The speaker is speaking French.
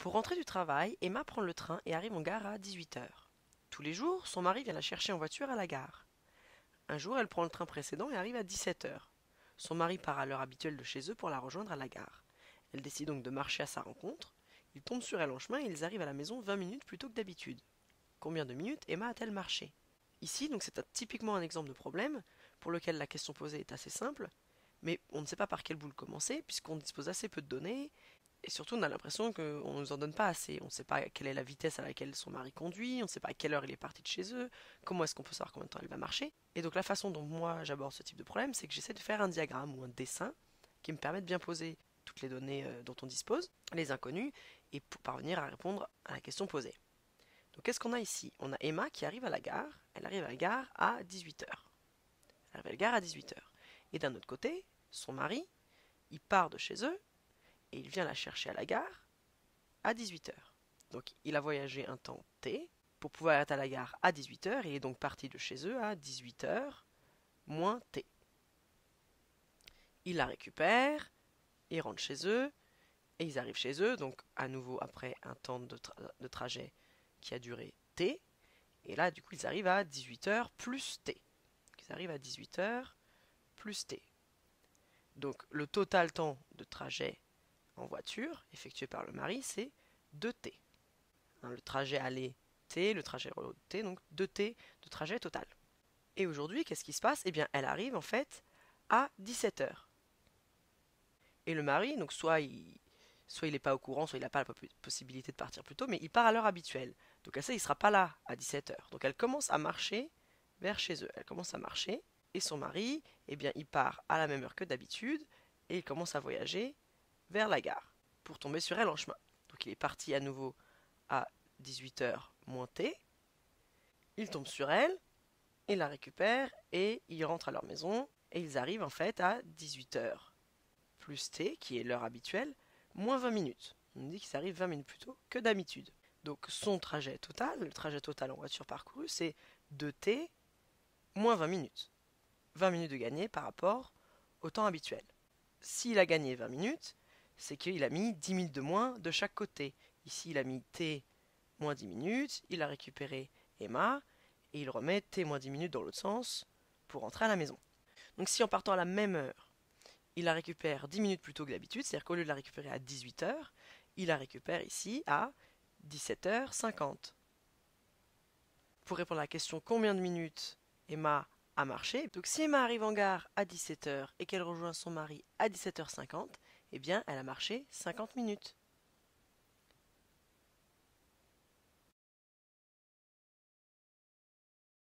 Pour rentrer du travail, Emma prend le train et arrive en gare à 18h. Tous les jours, son mari vient la chercher en voiture à la gare. Un jour, elle prend le train précédent et arrive à 17h. Son mari part à l'heure habituelle de chez eux pour la rejoindre à la gare. Elle décide donc de marcher à sa rencontre. Il tombe sur elle en chemin et ils arrivent à la maison 20 minutes plus tôt que d'habitude. Combien de minutes Emma a-t-elle marché? Ici, donc c'est typiquement un exemple de problème pour lequel la question posée est assez simple, mais on ne sait pas par quelle boule commencer puisqu'on dispose assez peu de données et surtout on a l'impression qu'on ne nous en donne pas assez. On ne sait pas quelle est la vitesse à laquelle son mari conduit, on ne sait pas à quelle heure il est parti de chez eux, comment est-ce qu'on peut savoir combien de temps elle va marcher. Et donc la façon dont moi j'aborde ce type de problème, c'est que j'essaie de faire un diagramme ou un dessin qui me permet de bien poser toutes les données euh, dont on dispose, les inconnus, et pour parvenir à répondre à la question posée. Donc qu'est-ce qu'on a ici? On a Emma qui arrive à la gare, elle arrive à la gare à 18h. Elle arrive à la gare à 18h. Et d'un autre côté, son mari, il part de chez eux et il vient la chercher à la gare à 18h. Donc il a voyagé un temps T pour pouvoir être à la gare à 18h et est donc parti de chez eux à 18h moins T. Il la récupère, ils rentrent chez eux et ils arrivent chez eux, donc à nouveau après un temps de, de trajet qui a duré T. Et là, du coup, ils arrivent à 18h plus T. Ils arrivent à 18h plus T. Donc le total temps de trajet en voiture effectué par le mari, c'est 2t. Hein, le trajet aller t, le trajet retour t, donc 2t de trajet total. Et aujourd'hui, qu'est-ce qui se passe? Eh bien, elle arrive en fait à 17h. Et le mari, donc soit il soit il n'est pas au courant, soit il n'a pas la possibilité de partir plus tôt, mais il part à l'heure habituelle. Donc elle sait, il ne sera pas là à 17h. Donc elle commence à marcher vers chez eux. Elle commence à marcher, et son mari, eh bien, il part à la même heure que d'habitude, et il commence à voyager vers la gare pour tomber sur elle en chemin. Donc il est parti à nouveau à 18h moins T. Il tombe sur elle, il la récupère et ils rentrent à leur maison et ils arrivent en fait à 18h plus T, qui est l'heure habituelle, moins 20 minutes. On dit qu'ils arrivent 20 minutes plus tôt que d'habitude. Donc son trajet total, le trajet total en voiture parcouru, c'est 2T moins 20 minutes. 20 minutes de gagné par rapport au temps habituel. S'il a gagné 20 minutes, c'est qu'il a mis 10 minutes de moins de chaque côté. Ici, il a mis t moins 10 minutes, il a récupéré Emma, et il remet t moins 10 minutes dans l'autre sens pour rentrer à la maison. Donc si en partant à la même heure, il la récupère 10 minutes plus tôt que d'habitude, c'est-à-dire qu'au lieu de la récupérer à 18h, il la récupère ici à 17h50. Pour répondre à la question combien de minutes Emma a marché, donc si Emma arrive en gare à 17h et qu'elle rejoint son mari à 17h50, eh bien, elle a marché 50 minutes.